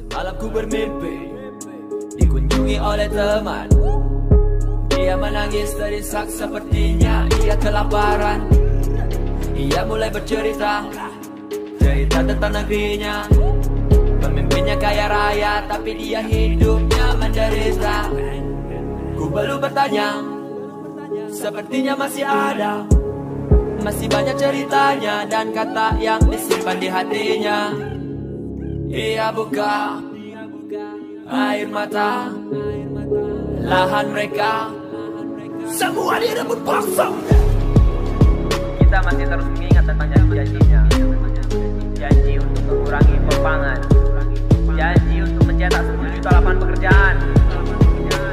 Semalam ku bermimpi Dikunjungi oleh teman. Dia menangis terisak sepertinya Ia kelaparan. Ia mulai bercerita Cerita tentang negerinya. Pemimpinnya kaya raya Tapi dia hidupnya menderita. Ku perlu bertanya Sepertinya masih ada. Masih banyak ceritanya Dan kata yang disimpan di hatinya Ia buka Air mata Lahan mereka Semua direbut paksa kita masih terus mengingat tentang janji-janjinya. Janji untuk mengurangi pepangan. Janji untuk mencetak 10 juta lapangan pekerjaan.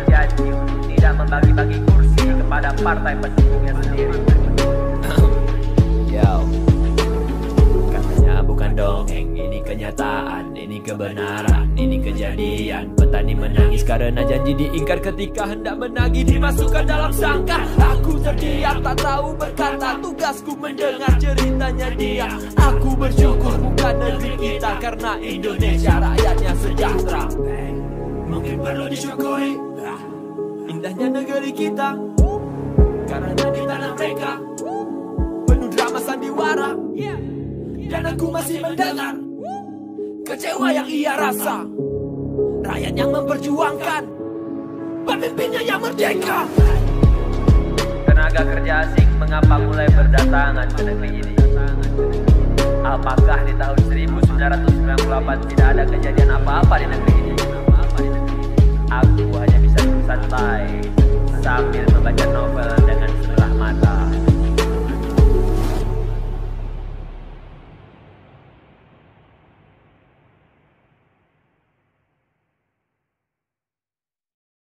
Janji untuk tidak membagi-bagi kursi kepada partai pendukungnya sendiri. Kenyataan Ini kebenaran Ini kejadian. Petani menangis karena janji diingkar Ketika hendak menagih Dimasukkan dalam sangkar. Aku terdiam Tak tahu berkata Tugasku mendengar ceritanya dia. Aku bersyukur bukan negeri kita Karena Indonesia rakyatnya sejahtera. Mungkin perlu disyukuri Indahnya negeri kita Karena di tanah mereka penuh drama sandiwara. Dan aku masih mendengar Kecewa yang ia rasa Rakyat yang memperjuangkan Pemimpinnya yang merdeka Tenaga kerja asing mengapa mulai berdatangan ke negeri ini? Apakah di tahun 1998 tidak ada kejadian apa-apa di negeri ini? Aku hanya bisa duduk santai sambil membaca novel